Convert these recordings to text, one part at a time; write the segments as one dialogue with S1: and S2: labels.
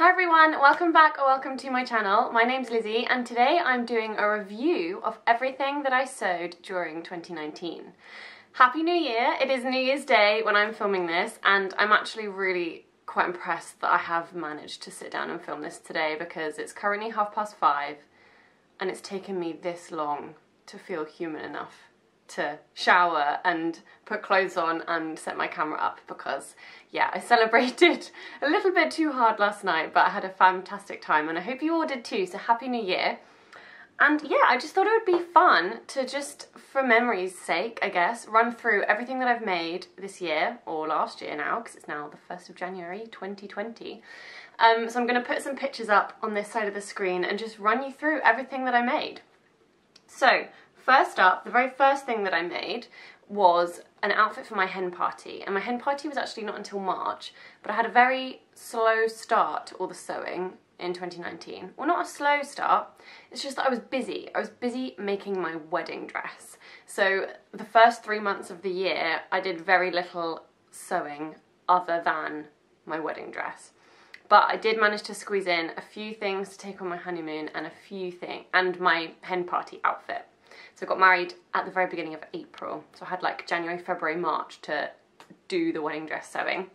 S1: Hi everyone, welcome back or welcome to my channel. My name's Lizzie and today I'm doing a review of everything that I sewed during 2019. Happy New Year! It is New Year's Day when I'm filming this and I'm actually really quite impressed that I have managed to sit down and film this today because it's currently half past five and it's taken me this long to feel human enough to shower and put clothes on and set my camera up because yeah I celebrated a little bit too hard last night but I had a fantastic time and I hope you all did too so happy new year. And yeah I just thought it would be fun to just for memory's sake I guess run through everything that I've made this year or last year now because it's now the 1st of January 2020 um, so I'm going to put some pictures up on this side of the screen and just run you through everything that I made. So First up, the very first thing that I made was an outfit for my hen party and my hen party was actually not until March but I had a very slow start to all the sewing in 2019. Well not a slow start, it's just that I was busy. I was busy making my wedding dress. So the first three months of the year I did very little sewing other than my wedding dress. But I did manage to squeeze in a few things to take on my honeymoon and a few things and my hen party outfit. So I got married at the very beginning of April. So I had like January, February, March to do the wedding dress sewing.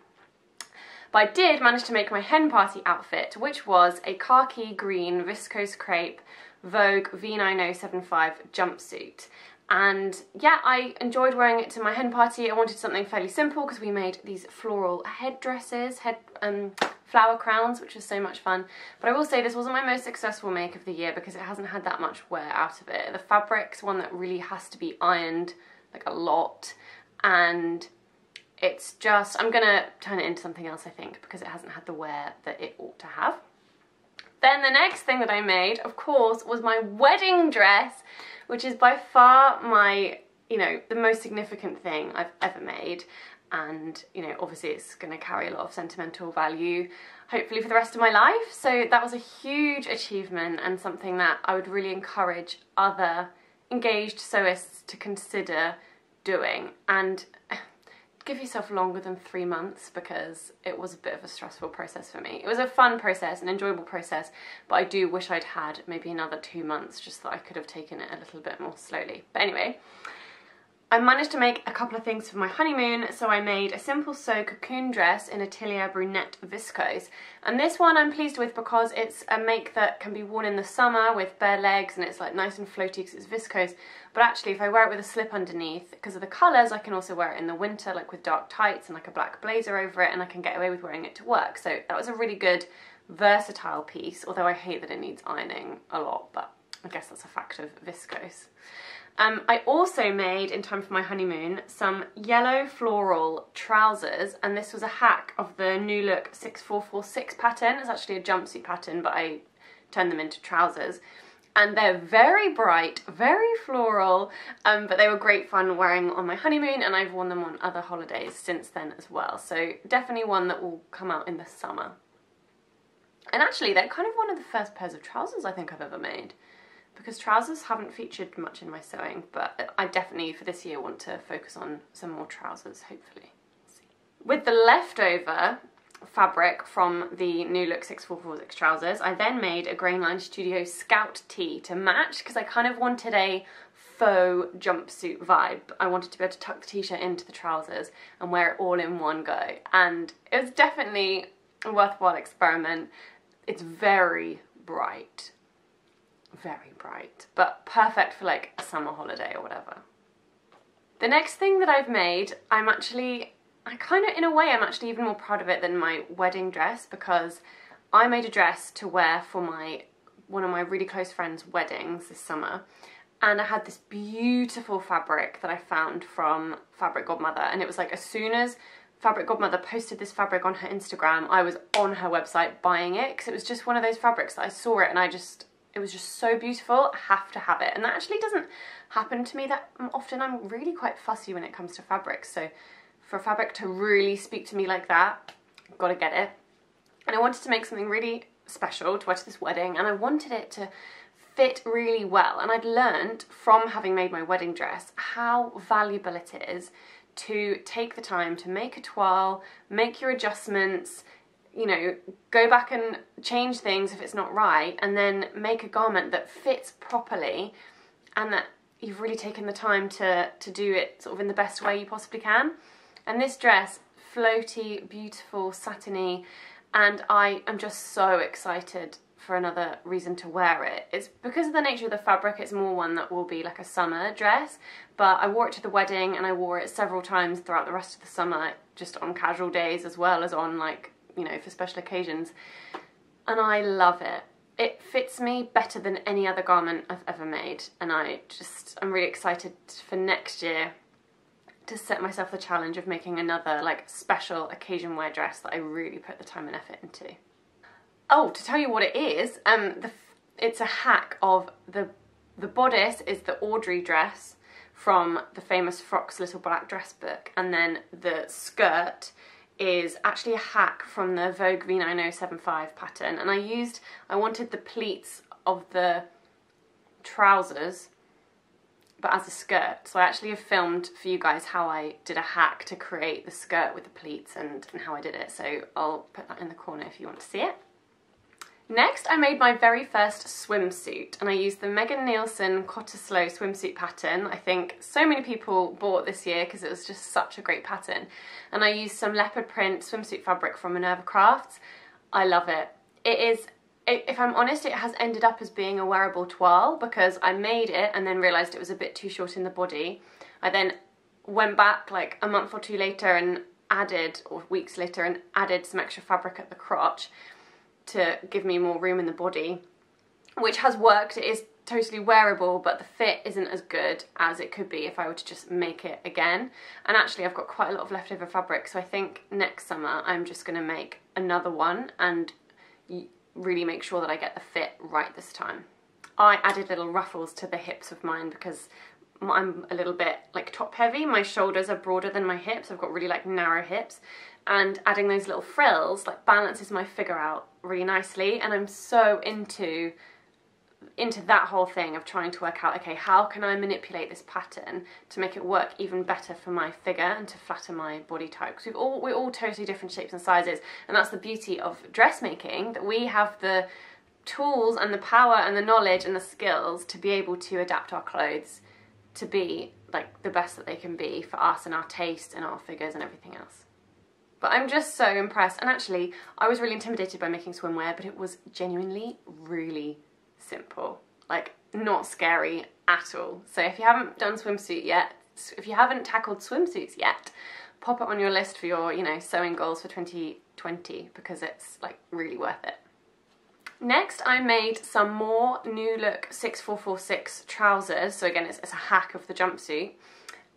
S1: But I did manage to make my hen party outfit, which was a khaki green viscose crepe Vogue V9075 jumpsuit. And yeah, I enjoyed wearing it to my hen party. I wanted something fairly simple because we made these floral headdresses, head um, flower crowns, which was so much fun. But I will say this wasn't my most successful make of the year because it hasn't had that much wear out of it. The fabric's one that really has to be ironed like a lot and it's just, I'm gonna turn it into something else I think because it hasn't had the wear that it ought to have. Then the next thing that I made, of course, was my wedding dress which is by far my, you know, the most significant thing I've ever made. And, you know, obviously it's going to carry a lot of sentimental value, hopefully for the rest of my life. So that was a huge achievement and something that I would really encourage other engaged sewists to consider doing. And give yourself longer than three months because it was a bit of a stressful process for me. It was a fun process, an enjoyable process, but I do wish I'd had maybe another two months just so I could have taken it a little bit more slowly. But anyway, I managed to make a couple of things for my honeymoon, so I made a simple sew cocoon dress in Atelier Brunette Viscose. And this one I'm pleased with because it's a make that can be worn in the summer with bare legs and it's like nice and floaty because it's viscose. But actually if I wear it with a slip underneath, because of the colours, I can also wear it in the winter like with dark tights and like a black blazer over it and I can get away with wearing it to work. So that was a really good versatile piece, although I hate that it needs ironing a lot, but I guess that's a fact of viscose. Um, I also made, in time for my honeymoon, some yellow floral trousers, and this was a hack of the New Look 6446 pattern. It's actually a jumpsuit pattern, but I turned them into trousers. And they're very bright, very floral, um, but they were great fun wearing on my honeymoon, and I've worn them on other holidays since then as well. So definitely one that will come out in the summer. And actually, they're kind of one of the first pairs of trousers I think I've ever made because trousers haven't featured much in my sewing, but I definitely for this year want to focus on some more trousers, hopefully. With the leftover fabric from the New Look 6446 trousers, I then made a Grainline Studio Scout tee to match because I kind of wanted a faux jumpsuit vibe. I wanted to be able to tuck the t-shirt into the trousers and wear it all in one go. And it was definitely a worthwhile experiment. It's very bright very bright, but perfect for like a summer holiday or whatever. The next thing that I've made, I'm actually, I kind of, in a way, I'm actually even more proud of it than my wedding dress because I made a dress to wear for my, one of my really close friends' weddings this summer. And I had this beautiful fabric that I found from Fabric Godmother. And it was like, as soon as Fabric Godmother posted this fabric on her Instagram, I was on her website buying it because it was just one of those fabrics that I saw it and I just, it was just so beautiful. I have to have it. And that actually doesn't happen to me that often. I'm really quite fussy when it comes to fabrics. So for fabric to really speak to me like that, I've got to get it. And I wanted to make something really special to wear to this wedding and I wanted it to fit really well. And I'd learned from having made my wedding dress how valuable it is to take the time to make a toile, make your adjustments, you know, go back and change things if it's not right, and then make a garment that fits properly and that you've really taken the time to, to do it sort of in the best way you possibly can. And this dress, floaty, beautiful, satiny, and I am just so excited for another reason to wear it. It's because of the nature of the fabric, it's more one that will be like a summer dress, but I wore it to the wedding and I wore it several times throughout the rest of the summer, just on casual days as well as on like, you know, for special occasions. And I love it. It fits me better than any other garment I've ever made and I just, I'm really excited for next year to set myself the challenge of making another like special occasion wear dress that I really put the time and effort into. Oh, to tell you what it is, um, the, it's a hack of the the bodice is the Audrey dress from the famous Frocks Little Black Dress book, and then the skirt is actually a hack from the Vogue V9075 pattern. And I used, I wanted the pleats of the trousers, but as a skirt. So I actually have filmed for you guys how I did a hack to create the skirt with the pleats and, and how I did it. So I'll put that in the corner if you want to see it. Next, I made my very first swimsuit and I used the Megan Nielsen Cottesloe swimsuit pattern. I think so many people bought this year because it was just such a great pattern. And I used some leopard print swimsuit fabric from Minerva Crafts. I love it. It is, if I'm honest, it has ended up as being a wearable toile because I made it and then realised it was a bit too short in the body. I then went back like a month or two later and added, or weeks later, and added some extra fabric at the crotch to give me more room in the body, which has worked. It is totally wearable, but the fit isn't as good as it could be if I were to just make it again. And actually I've got quite a lot of leftover fabric, so I think next summer I'm just gonna make another one and really make sure that I get the fit right this time. I added little ruffles to the hips of mine because I'm a little bit like top heavy. My shoulders are broader than my hips. I've got really like narrow hips and adding those little frills like balances my figure out really nicely and I'm so into into that whole thing of trying to work out okay how can I manipulate this pattern to make it work even better for my figure and to flatter my body type because we've all we're all totally different shapes and sizes and that's the beauty of dressmaking that we have the tools and the power and the knowledge and the skills to be able to adapt our clothes to be like the best that they can be for us and our taste and our figures and everything else. But I'm just so impressed. And actually, I was really intimidated by making swimwear, but it was genuinely really simple. Like, not scary at all. So if you haven't done swimsuit yet, if you haven't tackled swimsuits yet, pop it on your list for your, you know, sewing goals for 2020 because it's like really worth it. Next, I made some more New Look 6446 trousers. So again, it's, it's a hack of the jumpsuit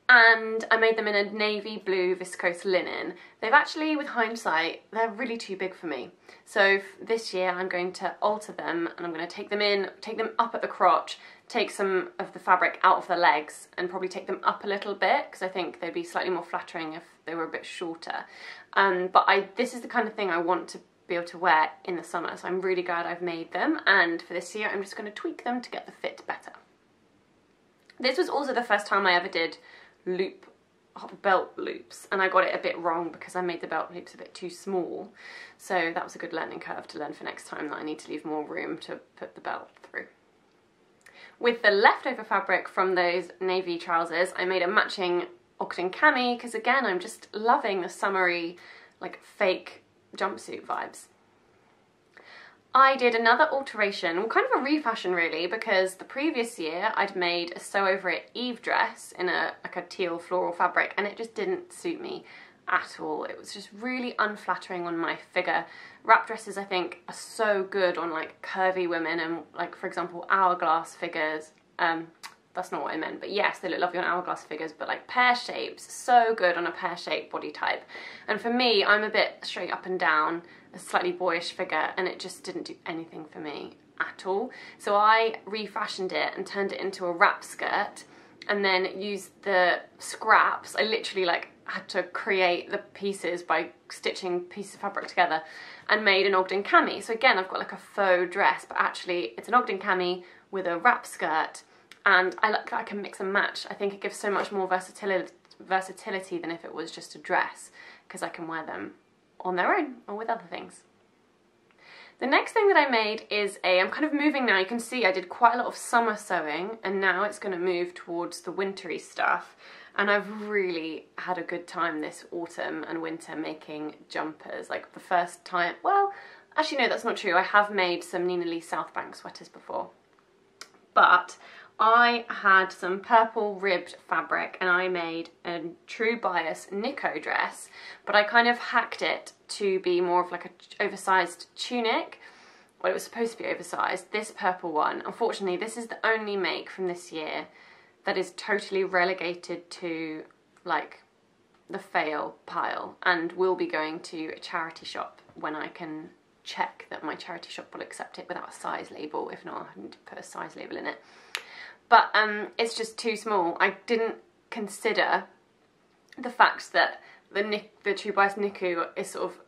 S1: and I made them in a navy blue viscose linen. They've actually, with hindsight, they're really too big for me. So this year I'm going to alter them and I'm going to take them in, take them up at the crotch, take some of the fabric out of the legs and probably take them up a little bit because I think they'd be slightly more flattering if they were a bit shorter. Um, but I, this is the kind of thing I want to be able to wear in the summer so I'm really glad I've made them and for this year I'm just going to tweak them to get the fit better. This was also the first time I ever did loop belt loops and I got it a bit wrong because I made the belt loops a bit too small so that was a good learning curve to learn for next time that I need to leave more room to put the belt through. With the leftover fabric from those navy trousers I made a matching Ogden cami because again I'm just loving the summery like fake jumpsuit vibes. I did another alteration, well kind of a refashion really, because the previous year I'd made a sew over it Eve dress in a like a teal floral fabric and it just didn't suit me at all. It was just really unflattering on my figure. Wrap dresses I think are so good on like curvy women and like for example hourglass figures. Um, that's not what I meant, but yes, they look lovely on hourglass figures, but like pear shapes, so good on a pear shaped body type. And for me, I'm a bit straight up and down a slightly boyish figure and it just didn't do anything for me at all. So I refashioned it and turned it into a wrap skirt and then used the scraps. I literally like had to create the pieces by stitching pieces of fabric together and made an Ogden cami. So again, I've got like a faux dress, but actually it's an Ogden cami with a wrap skirt and I like that I can mix and match. I think it gives so much more versatility versatility than if it was just a dress because I can wear them on their own or with other things. The next thing that I made is a, I'm kind of moving now, you can see I did quite a lot of summer sewing and now it's going to move towards the wintry stuff and I've really had a good time this autumn and winter making jumpers, like the first time, well, actually no that's not true, I have made some Nina Lee Southbank sweaters before, but I had some purple ribbed fabric and I made a true bias Nikko dress, but I kind of hacked it to be more of like an oversized tunic. Well, it was supposed to be oversized, this purple one. Unfortunately, this is the only make from this year that is totally relegated to like the fail pile and will be going to a charity shop when I can check that my charity shop will accept it without a size label. If not, I need to put a size label in it but um, it's just too small. I didn't consider the fact that the the True Bias Nikko is sort of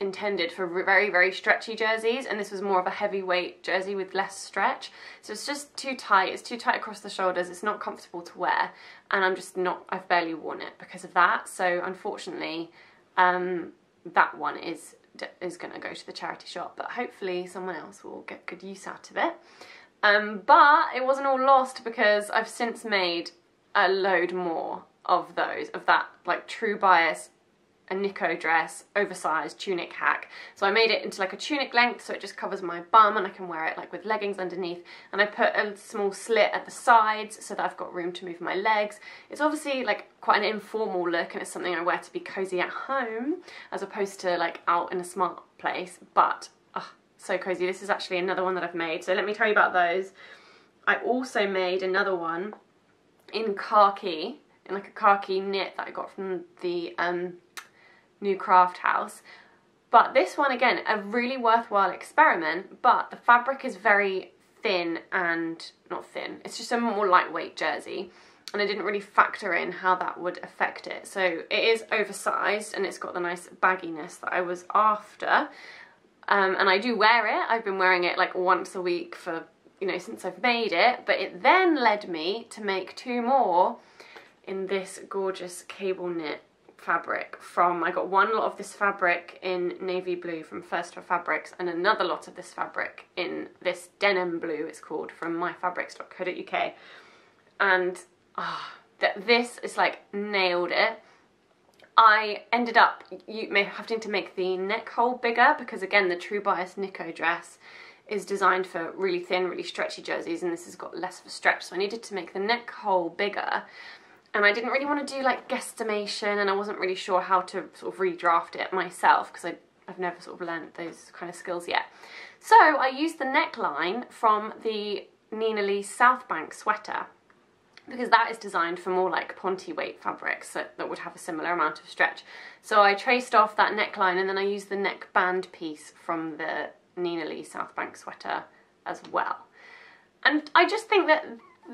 S1: intended for very very stretchy jerseys and this was more of a heavyweight jersey with less stretch. So it's just too tight. It's too tight across the shoulders. It's not comfortable to wear and I'm just not I've barely worn it because of that. So unfortunately um, that one is is going to go to the charity shop. But hopefully someone else will get good use out of it um, but it wasn't all lost because I've since made a load more of those, of that like true bias a Nikko dress, oversized tunic hack. So I made it into like a tunic length so it just covers my bum and I can wear it like with leggings underneath. And I put a small slit at the sides so that I've got room to move my legs. It's obviously like quite an informal look and it's something I wear to be cozy at home as opposed to like out in a smart place. But so cozy. This is actually another one that I've made. So let me tell you about those. I also made another one in khaki, in like a khaki knit that I got from the um, new craft house. But this one, again, a really worthwhile experiment, but the fabric is very thin and, not thin, it's just a more lightweight jersey. And I didn't really factor in how that would affect it. So it is oversized and it's got the nice bagginess that I was after. Um, and I do wear it. I've been wearing it like once a week for, you know, since I've made it. But it then led me to make two more in this gorgeous cable knit fabric from, I got one lot of this fabric in navy blue from First for Fabrics and another lot of this fabric in this denim blue it's called from myfabrics.co.uk and ah, oh, this is like nailed it I ended up having to make the neck hole bigger because again the True Bias Nikko dress is designed for really thin, really stretchy jerseys and this has got less of a stretch so I needed to make the neck hole bigger and I didn't really want to do like guesstimation and I wasn't really sure how to sort of redraft it myself because I've never sort of learned those kind of skills yet. So I used the neckline from the Nina Lee Southbank sweater because that is designed for more like Ponte weight fabrics that, that would have a similar amount of stretch. So I traced off that neckline and then I used the neck band piece from the Nina Lee Southbank sweater as well. And I just think that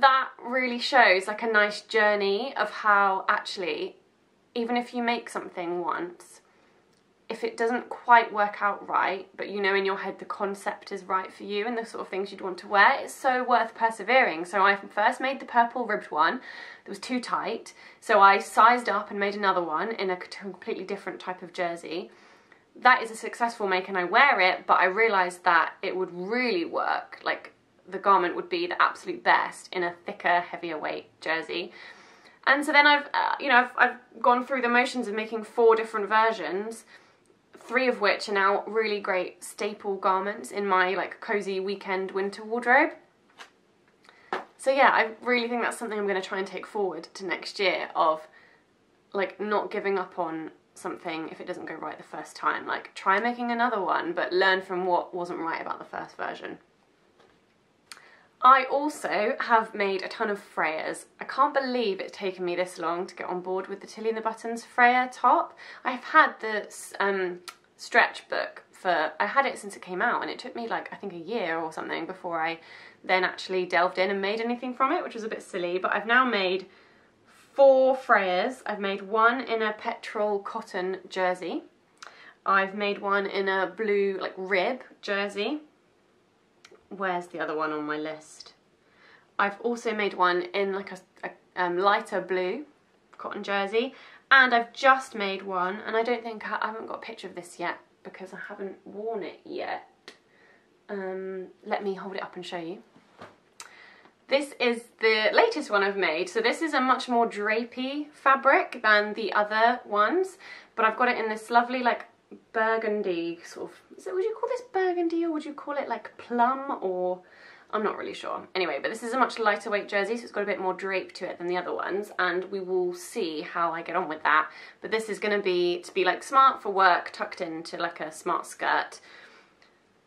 S1: that really shows like a nice journey of how actually, even if you make something once, if it doesn't quite work out right, but you know in your head the concept is right for you and the sort of things you'd want to wear, it's so worth persevering. So I first made the purple ribbed one that was too tight, so I sized up and made another one in a completely different type of jersey. That is a successful make and I wear it, but I realised that it would really work, like the garment would be the absolute best in a thicker, heavier weight jersey. And so then I've, uh, you know, I've, I've gone through the motions of making four different versions three of which are now really great staple garments in my like cozy weekend winter wardrobe. So yeah, I really think that's something I'm going to try and take forward to next year of like not giving up on something if it doesn't go right the first time. Like try making another one but learn from what wasn't right about the first version. I also have made a ton of Freyas. I can't believe it's taken me this long to get on board with the Tilly and the Buttons Freya top. I've had this um, stretch book for, I had it since it came out and it took me like I think a year or something before I then actually delved in and made anything from it, which was a bit silly, but I've now made four Freyas. I've made one in a petrol cotton jersey. I've made one in a blue like rib jersey where's the other one on my list? I've also made one in like a, a um, lighter blue cotton jersey and I've just made one and I don't think I, I haven't got a picture of this yet because I haven't worn it yet. Um, let me hold it up and show you. This is the latest one I've made. So this is a much more drapey fabric than the other ones, but I've got it in this lovely like burgundy sort of, it, would you call this burgundy or would you call it like plum or, I'm not really sure. Anyway, but this is a much lighter weight jersey, so it's got a bit more drape to it than the other ones, and we will see how I get on with that. But this is gonna be, to be like smart for work, tucked into like a smart skirt,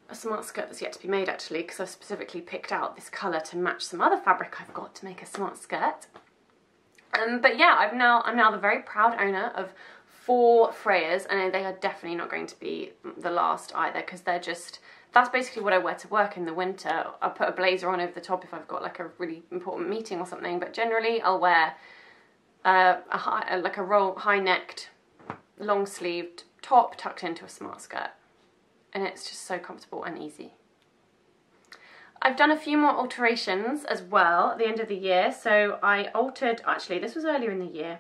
S1: a smart skirt that's yet to be made actually because I've specifically picked out this colour to match some other fabric I've got to make a smart skirt. Um, but yeah, I've now, I'm now the very proud owner of four Freyas and they are definitely not going to be the last either because they're just, that's basically what I wear to work in the winter. I'll put a blazer on over the top if I've got like a really important meeting or something, but generally I'll wear uh, a high, like a roll, high-necked, long-sleeved top tucked into a smart skirt and it's just so comfortable and easy. I've done a few more alterations as well at the end of the year. So I altered, actually this was earlier in the year,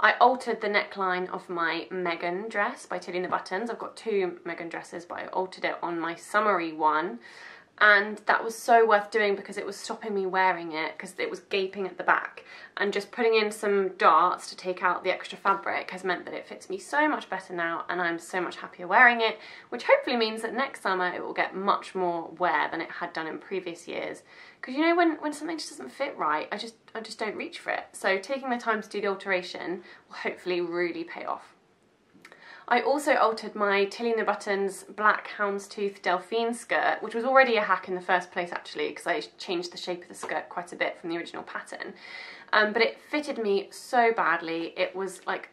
S1: I altered the neckline of my Megan dress by Tilly and the Buttons. I've got two Megan dresses but I altered it on my summery one and that was so worth doing because it was stopping me wearing it because it was gaping at the back. And just putting in some darts to take out the extra fabric has meant that it fits me so much better now and I'm so much happier wearing it which hopefully means that next summer it will get much more wear than it had done in previous years. Because you know when, when something just doesn't fit right I just I just don't reach for it. So taking the time to do the alteration will hopefully really pay off. I also altered my Tilly the Buttons black houndstooth Delphine skirt, which was already a hack in the first place actually, because I changed the shape of the skirt quite a bit from the original pattern. Um, but it fitted me so badly. It was like,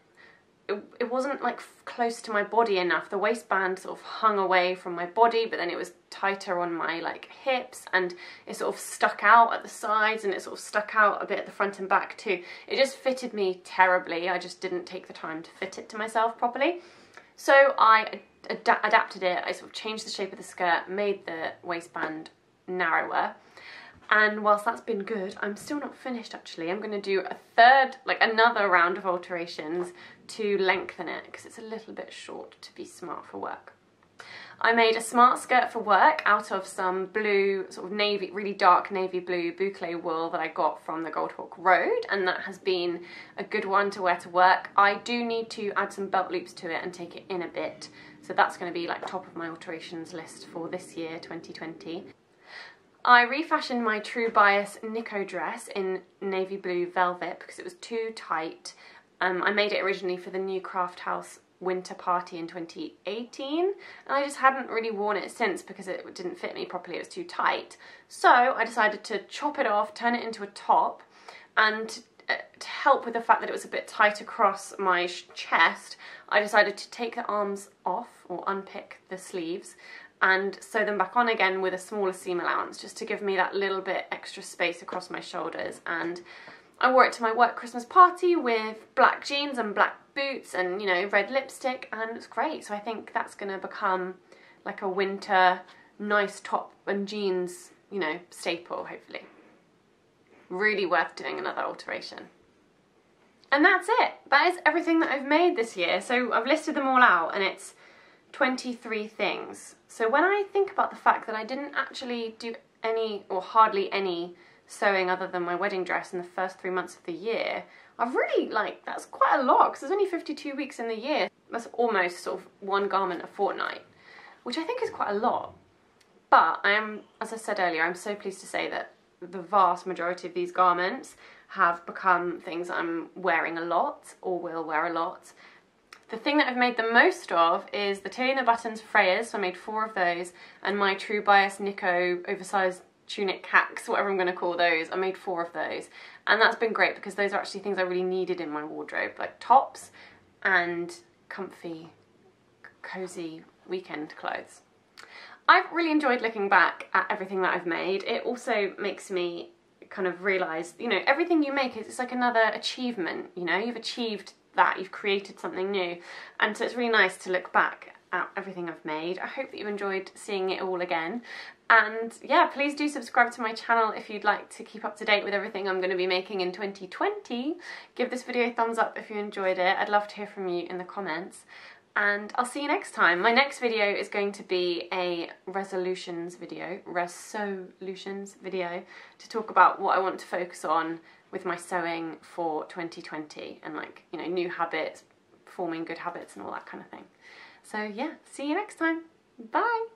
S1: it, it wasn't like close to my body enough. The waistband sort of hung away from my body, but then it was tighter on my like hips and it sort of stuck out at the sides and it sort of stuck out a bit at the front and back too. It just fitted me terribly. I just didn't take the time to fit it to myself properly. So I ad adapted it, I sort of changed the shape of the skirt, made the waistband narrower. And whilst that's been good, I'm still not finished actually. I'm gonna do a third, like another round of alterations to lengthen it because it's a little bit short to be smart for work. I made a smart skirt for work out of some blue, sort of navy, really dark navy blue boucle wool that I got from the Goldhawk Road and that has been a good one to wear to work. I do need to add some belt loops to it and take it in a bit. So that's going to be like top of my alterations list for this year, 2020. I refashioned my True Bias Nikko dress in navy blue velvet because it was too tight. Um, I made it originally for the new Craft House winter party in 2018 and I just hadn't really worn it since because it didn't fit me properly, it was too tight. So I decided to chop it off, turn it into a top and uh, to help with the fact that it was a bit tight across my chest, I decided to take the arms off or unpick the sleeves and sew them back on again with a smaller seam allowance just to give me that little bit extra space across my shoulders and I wore it to my work Christmas party with black jeans and black boots and, you know, red lipstick and it's great. So I think that's going to become like a winter nice top and jeans, you know, staple, hopefully. Really worth doing another alteration. And that's it. That is everything that I've made this year. So I've listed them all out and it's 23 things. So when I think about the fact that I didn't actually do any or hardly any sewing other than my wedding dress in the first three months of the year, I've really, like, that's quite a lot because there's only 52 weeks in the year. That's almost sort of one garment a fortnight, which I think is quite a lot. But I am, as I said earlier, I'm so pleased to say that the vast majority of these garments have become things I'm wearing a lot or will wear a lot. The thing that I've made the most of is the the Buttons Freyas, so I made four of those, and my True Bias Nikko oversized tunic hacks, whatever I'm going to call those. I made four of those and that's been great because those are actually things I really needed in my wardrobe, like tops and comfy, cozy weekend clothes. I've really enjoyed looking back at everything that I've made. It also makes me kind of realise, you know, everything you make is it's like another achievement, you know, you've achieved that, you've created something new. And so it's really nice to look back everything I've made. I hope that you enjoyed seeing it all again. And yeah, please do subscribe to my channel if you'd like to keep up to date with everything I'm going to be making in 2020. Give this video a thumbs up if you enjoyed it. I'd love to hear from you in the comments. And I'll see you next time. My next video is going to be a resolutions video, resolutions video, to talk about what I want to focus on with my sewing for 2020 and like, you know, new habits, forming good habits and all that kind of thing. So yeah, see you next time. Bye.